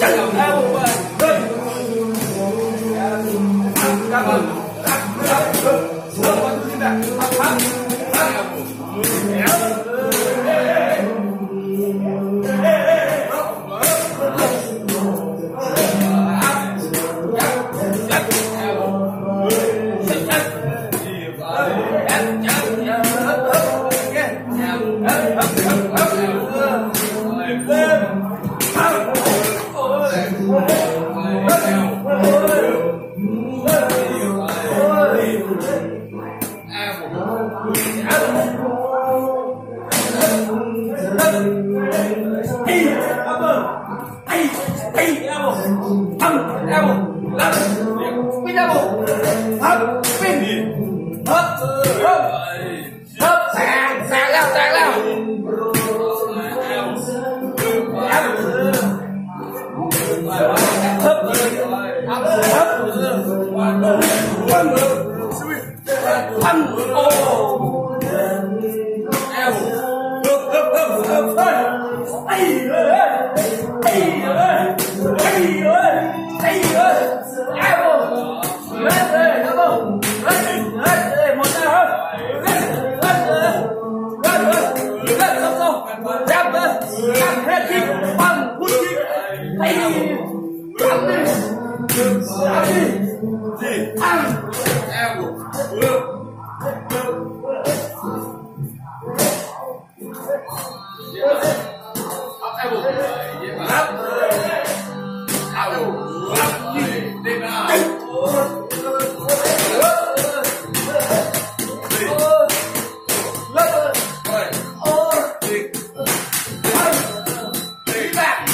Chất lượng theo một bên Đi Cảm ơn Cảm ơn Cảm ơn Cảm ơn Hey, hey, elbow, thumb, elbow, left, big elbow. Hey! de água. Back!